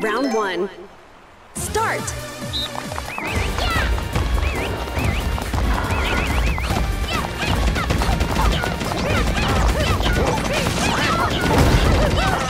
Round one. Start! Finish!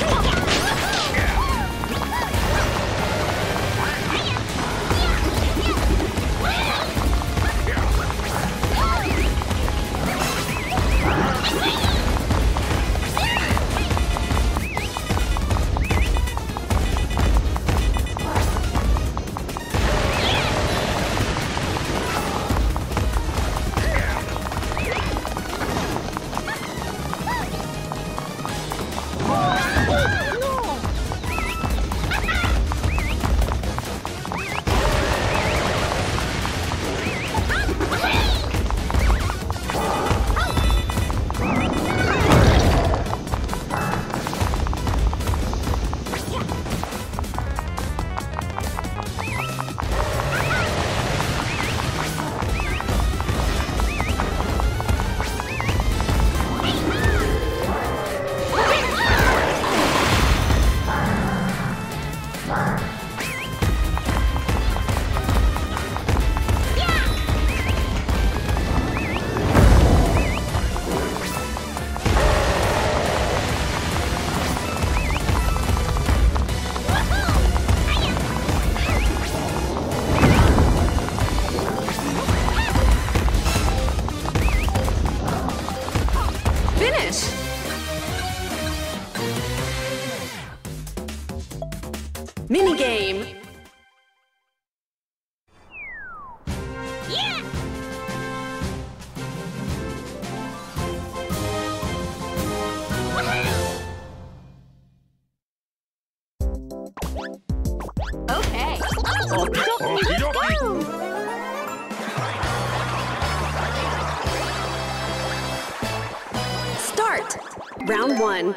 Start! Round one.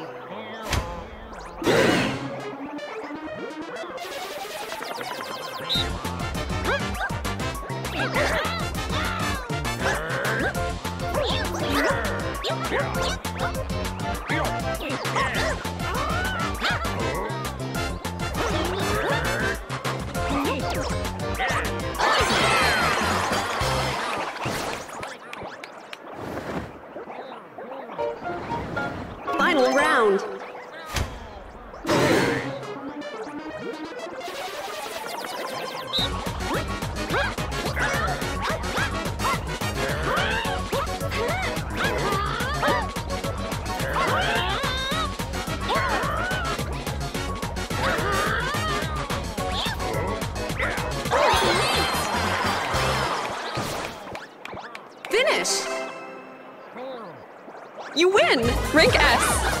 Round. Finish! You win! Rank S!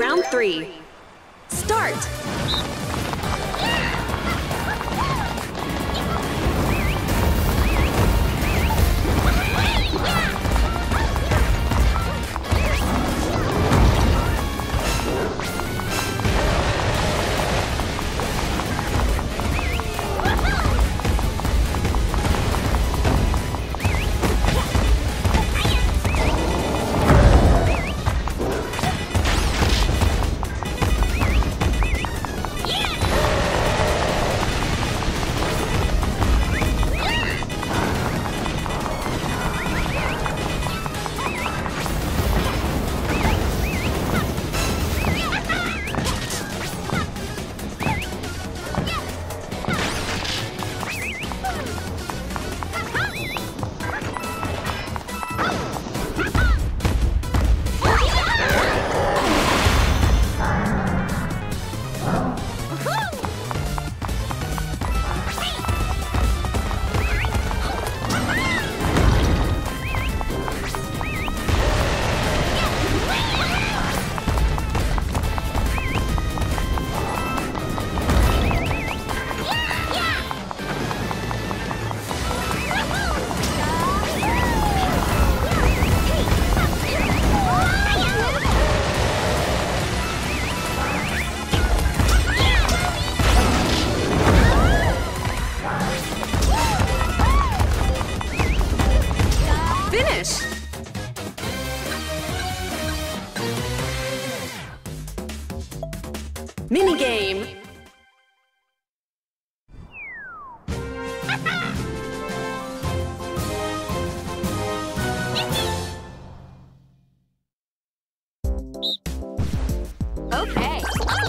Round three. Start!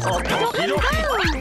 おっとひどい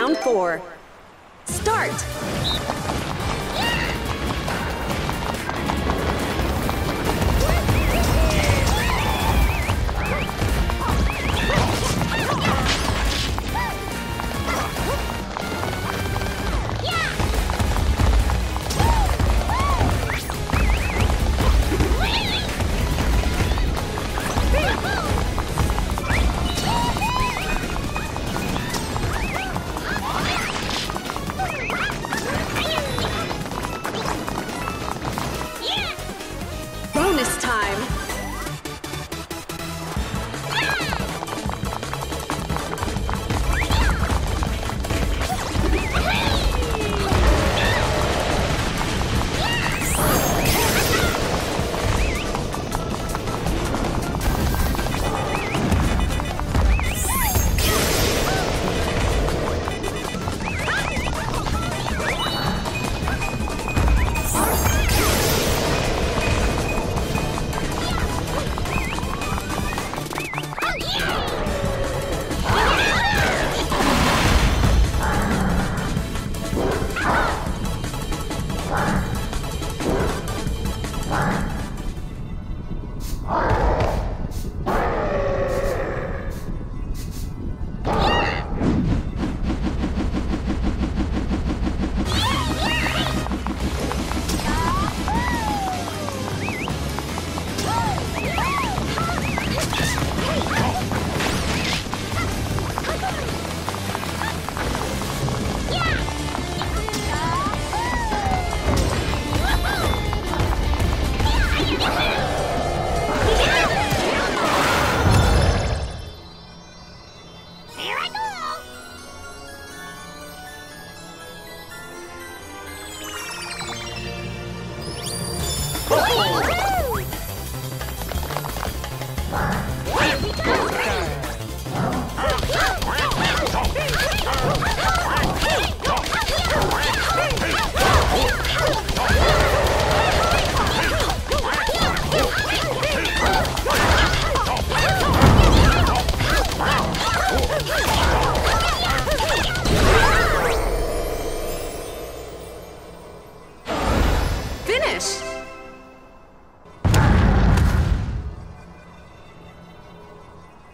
Round four. Start.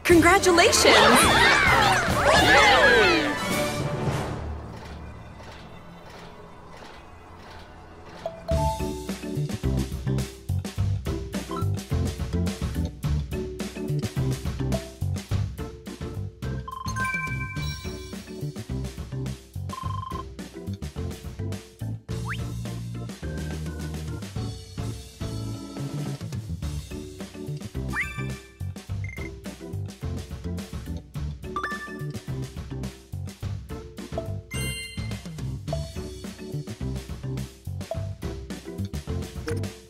Congratulations! Yes.